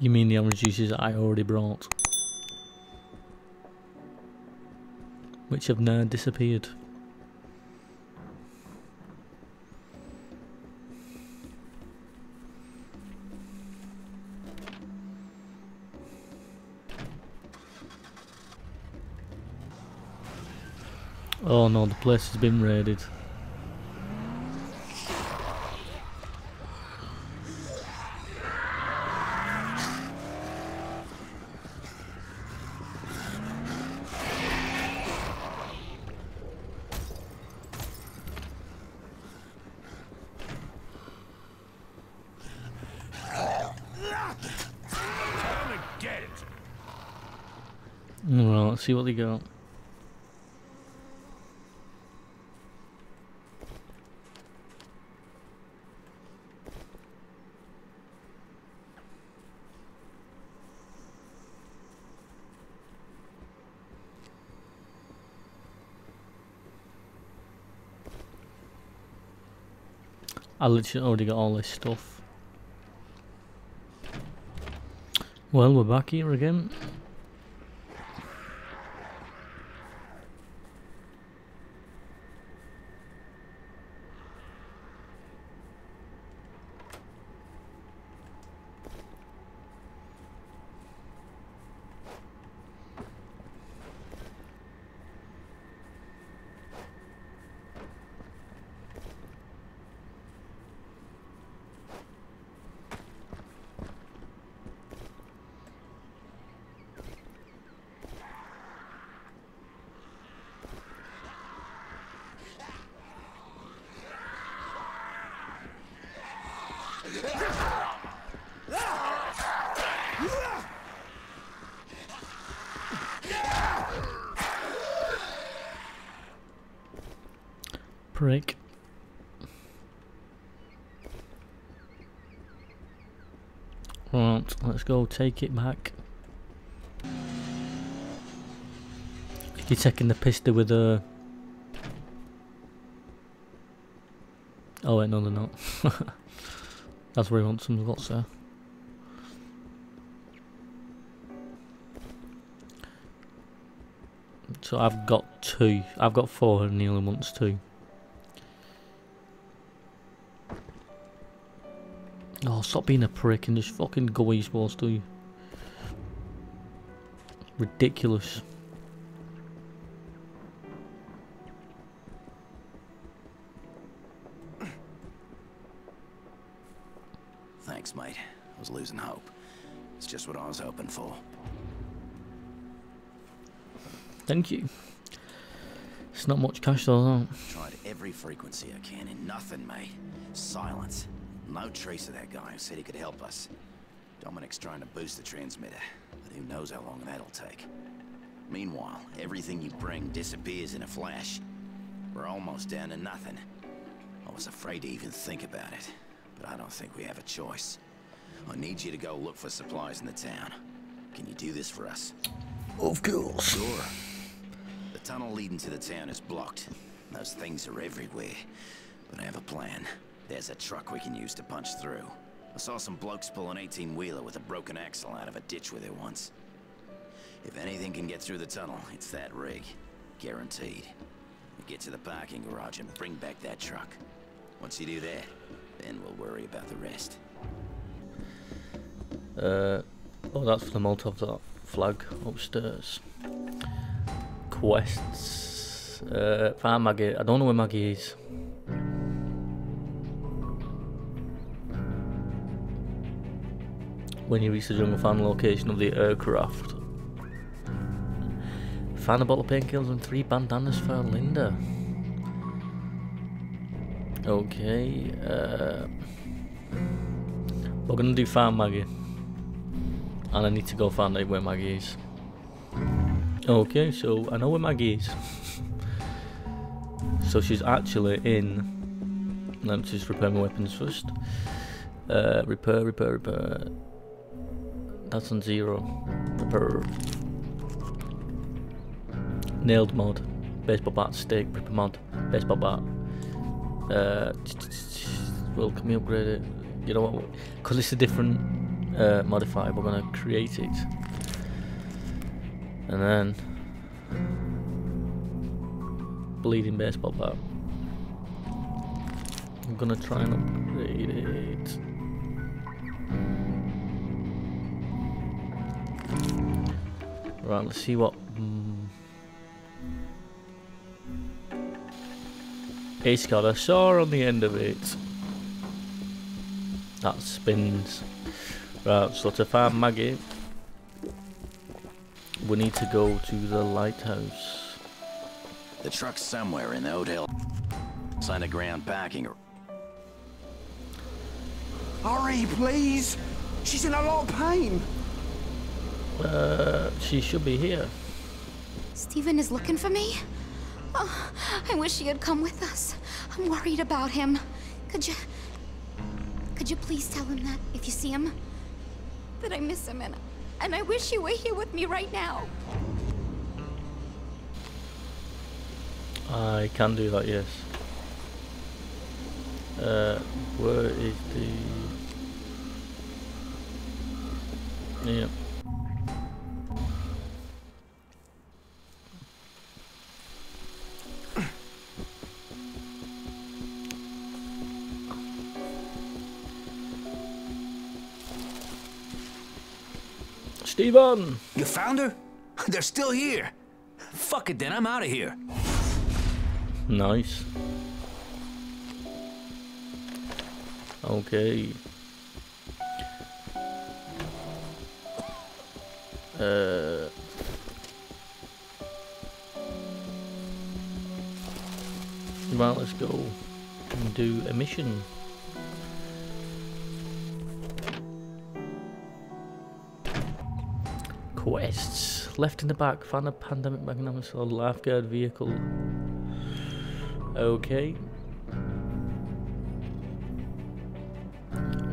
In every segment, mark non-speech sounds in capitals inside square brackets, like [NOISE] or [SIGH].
You mean the orange juices I already brought? Which have now disappeared. Oh no, the place has been raided. Well, let's see what they got. I literally already got all this stuff. Well, we're back here again. Prick. Right, let's go take it back. You're taking the pistol with a... Oh wait, no they're not. [LAUGHS] That's where he wants some lots there. So I've got two. I've got four and Neil wants two. Oh, stop being a prick and just fucking go where you're supposed to. Ridiculous. Thanks, mate. I was losing hope. It's just what I was hoping for. Thank you. It's not much cash though. though. Tried every frequency I can and nothing, mate. Silence. No trace of that guy who said he could help us. Dominic's trying to boost the transmitter, but who knows how long that'll take. Meanwhile, everything you bring disappears in a flash. We're almost down to nothing. I was afraid to even think about it, but I don't think we have a choice. I need you to go look for supplies in the town. Can you do this for us? Of course. Sure. The tunnel leading to the town is blocked. Those things are everywhere. But I have a plan. There's a truck we can use to punch through. I saw some blokes pull an 18-wheeler with a broken axle out of a ditch with it once. If anything can get through the tunnel, it's that rig. Guaranteed. We get to the parking garage and bring back that truck. Once you do that, then we'll worry about the rest. Uh, oh, that's for the Molotov flag upstairs. Quests. Uh, find Maggie. I don't know where Maggie is. When you reach the jungle, the location of the aircraft. Find a bottle of painkillers and three bandanas for Linda. Okay. Uh, we're gonna do find Maggie. And I need to go find out where Maggie is. Okay, so I know where Maggie is. [LAUGHS] so she's actually in. Let me just repair my weapons first. Uh, repair, repair, repair. That's on zero. Repair. Nailed mod. Baseball bat, stick, ripper mod. Baseball bat. Uh, well, can we upgrade it? You know what? Because it's a different uh, modifier. We're gonna create it, and then bleeding baseball bat. I'm gonna try and upgrade it. Right, let's see what. Mm, it's got a saw on the end of it that spins. Right, so to find Maggie, we need to go to the lighthouse. The truck's somewhere in the hotel. It's underground parking. Hurry, please! She's in a lot of pain! Uh, she should be here. Stephen is looking for me? Oh, I wish he had come with us. I'm worried about him. Could you... Could you please tell him that, if you see him? That I miss him and... And I wish you were here with me right now. I can do that, yes. Uh, where is the... Yeah. You found her? They're still here. Fuck it then, I'm out of here. Nice. Okay. Uh. Well, let's go and do a mission. Quests. Left in the back, found a pandemic magnanimous or lifeguard vehicle. Okay.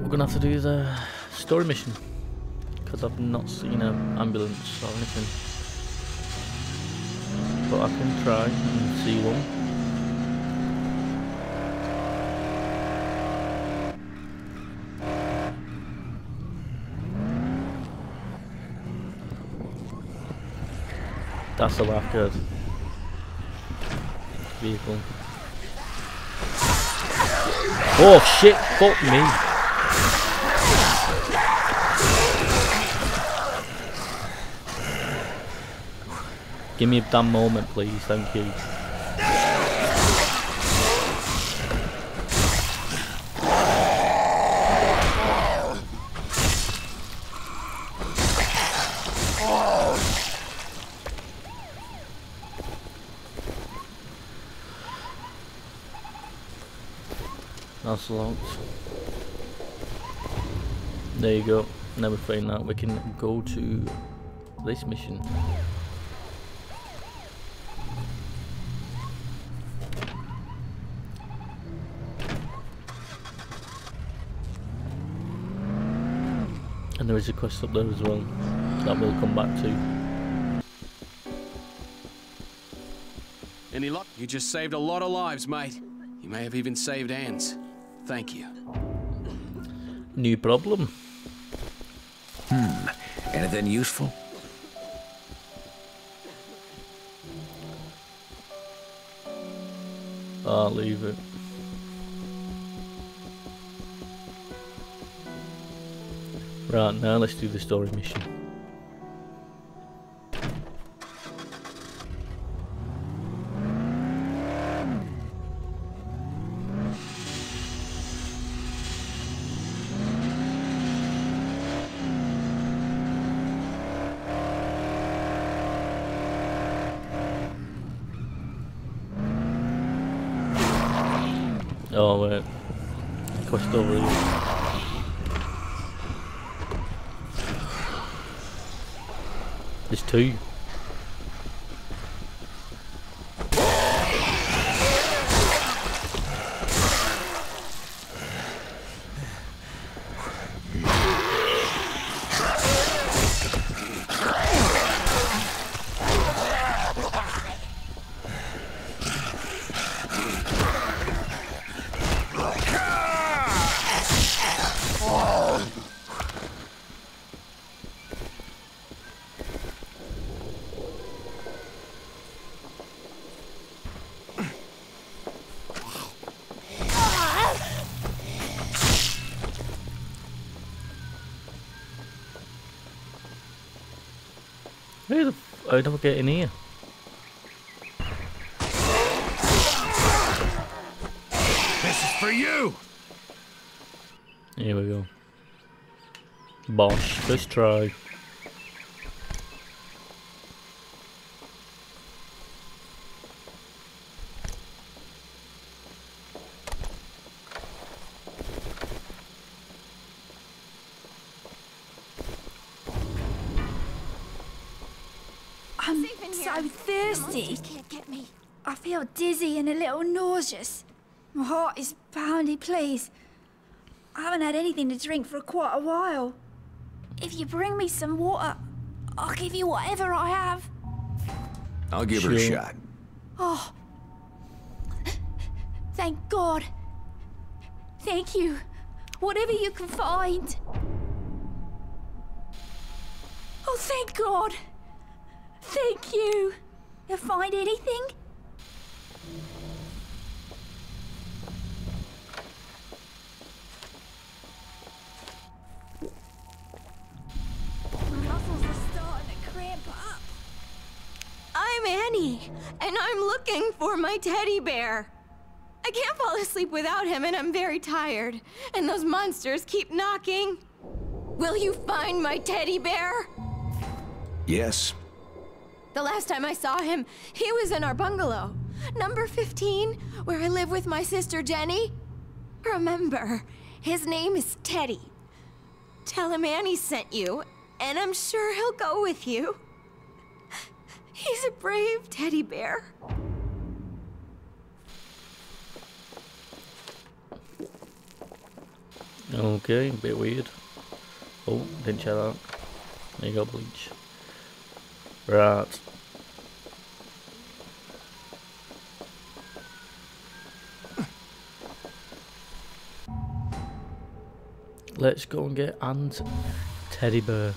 We're gonna have to do the story mission. Because I've not seen an ambulance or anything. But I can try and see one. Lifeguard vehicle. Oh shit, fuck me. Give me a damn moment please, thank you. That's locked. There you go. Now we find that we can go to this mission. And there is a quest up there as well that we'll come back to. Any luck? You just saved a lot of lives, mate. You may have even saved Anne's. Thank you. New problem. Hmm. Anything useful? I'll leave it. Right, now let's do the story mission. There's two. Who the f- how do I get in here? This is for you! Here we go. Bosh, first try. I'm Safe in so here. The thirsty. monsters can't get me. I feel dizzy a little nauseous. My heart is pounding, please. I haven't had anything to drink for quite a while. If you bring me some water, I'll give you whatever I have. I'll give her a shot. Oh. Thank God. Thank you. Whatever you can find. Oh, thank God. Thank you. You find anything? I'm Annie, and I'm looking for my teddy bear. I can't fall asleep without him, and I'm very tired. And those monsters keep knocking. Will you find my teddy bear? Yes. The last time I saw him, he was in our bungalow, number 15, where I live with my sister Jenny. Remember, his name is Teddy. Tell him Annie sent you, and I'm sure he'll go with you. He's a brave teddy bear. Okay, a bit weird. Oh, didn't check that. There you go, bleach. Right. Let's go and get Aunt Teddy Bear.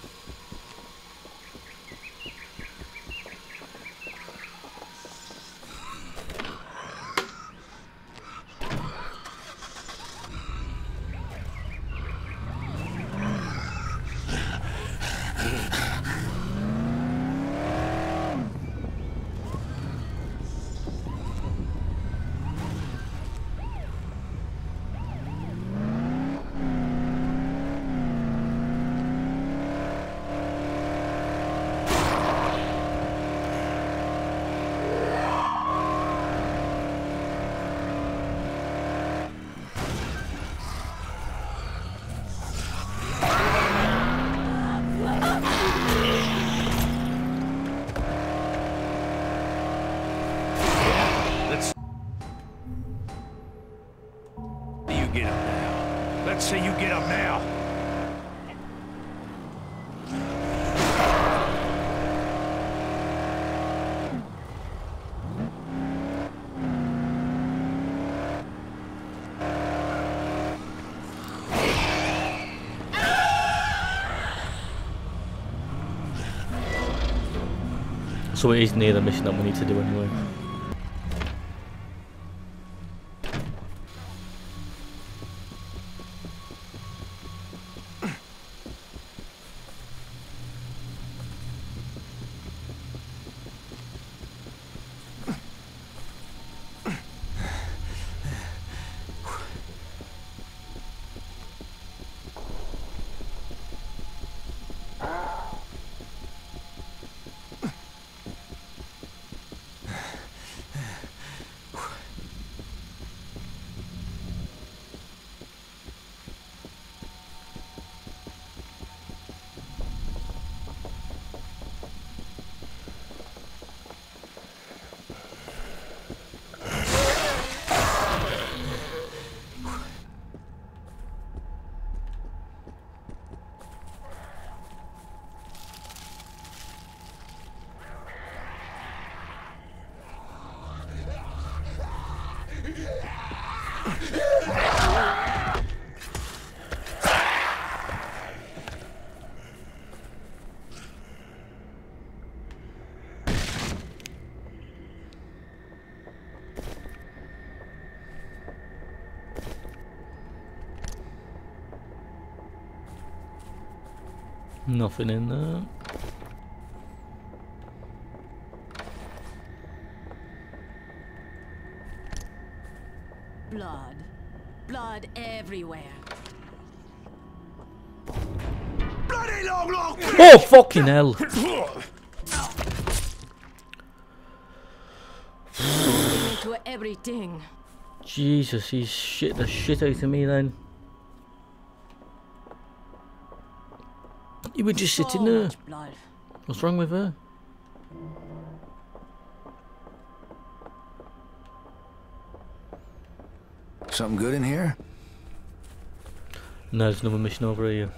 Now. You get up now. So it is near the mission that we need to do anyway. Nothing in there. Blood. Blood everywhere. Bloody long, long Oh, fucking hell. Into everything. Jesus, he's shit the shit out of me then. You were just sitting there. blood. What's wrong with her? Something good in here? No, there's another mission over here.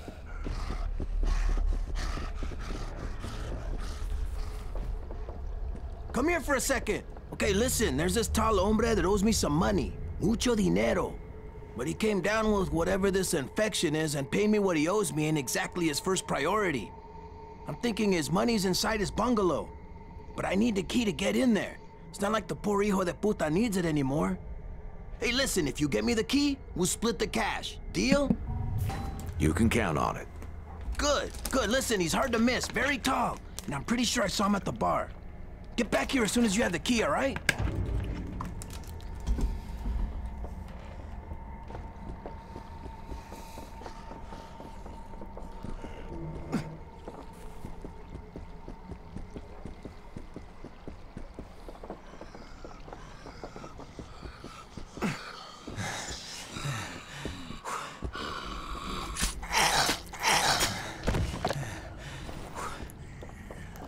Come here for a second. Okay, listen, there's this tall hombre that owes me some money. Mucho dinero. But he came down with whatever this infection is and paid me what he owes me ain't exactly his first priority. I'm thinking his money's inside his bungalow. But I need the key to get in there. It's not like the poor hijo de puta needs it anymore. Hey, listen, if you get me the key, we'll split the cash. Deal? You can count on it. Good, good. Listen, he's hard to miss, very tall. And I'm pretty sure I saw him at the bar. Get back here as soon as you have the key, all right?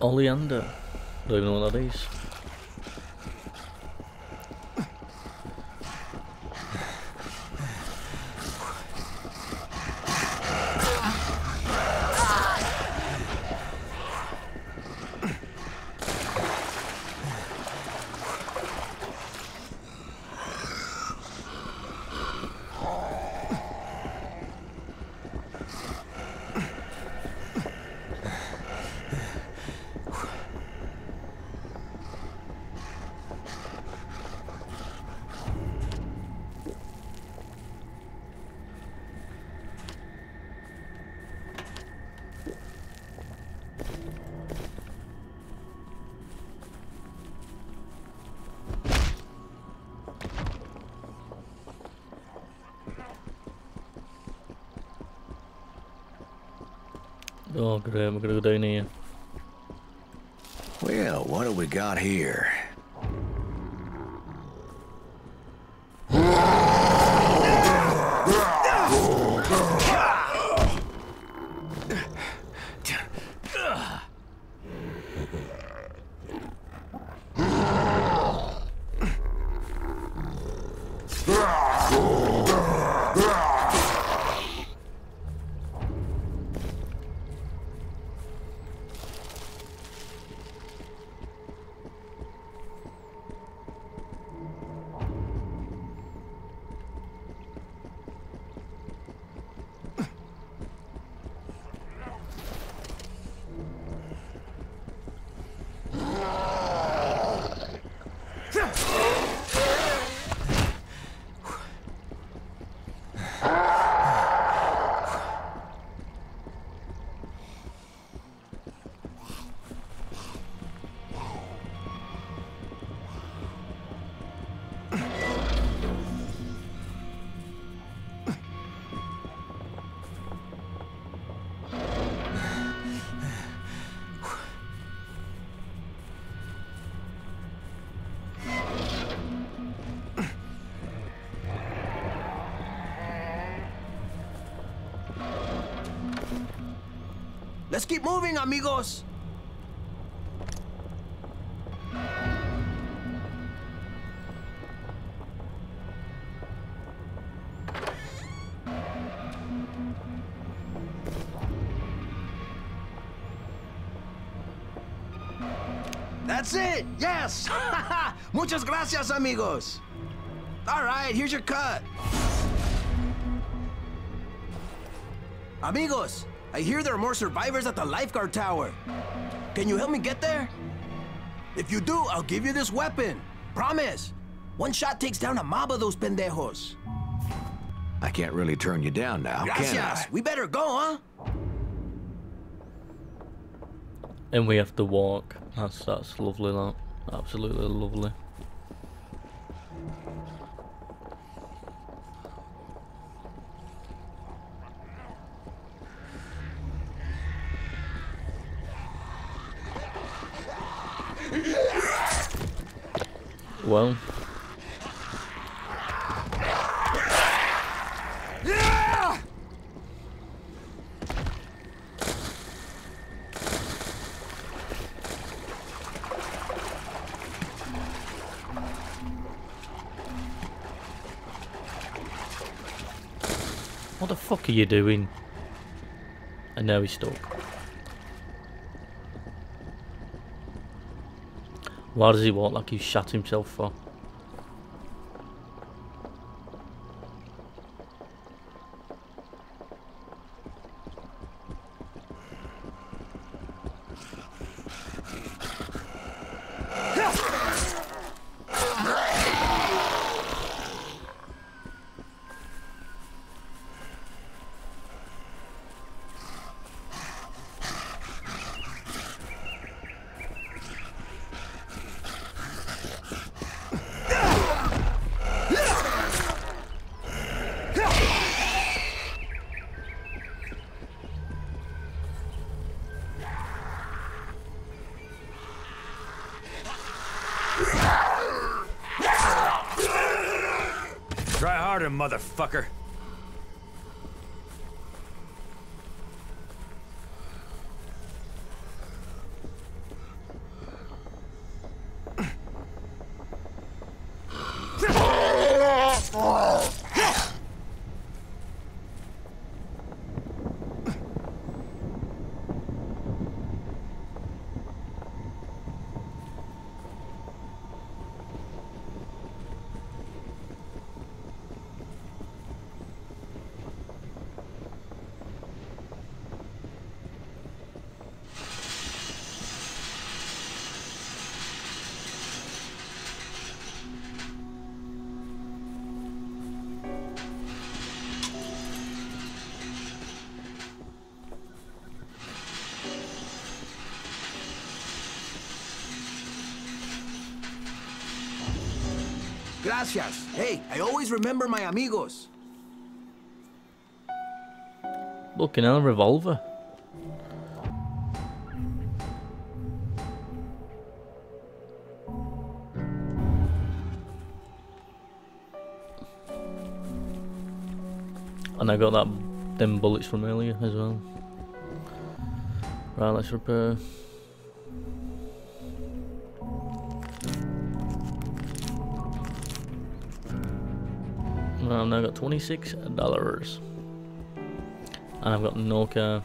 Oleander. Don't even Oh great, we're gonna go down here. Well, what do we got here? Keep moving, amigos. That's it! Yes! [LAUGHS] Muchas gracias, amigos! All right, here's your cut. Amigos, I hear there are more survivors at the lifeguard tower. Can you help me get there? If you do, I'll give you this weapon. Promise. One shot takes down a mob of those pendejos. I can't really turn you down now, can Gracias. I? We better go, huh? And we have to walk. That's that's lovely that. Absolutely lovely. Well. What the fuck are you doing? I know he's stuck. Why does he walk like he shot himself for? Motherfucker. Gracias. Hey, I always remember my amigos. Looking at a revolver. And I got that them bullets from earlier as well. Right, let's repair. Now got twenty-six dollars, and I've got no car.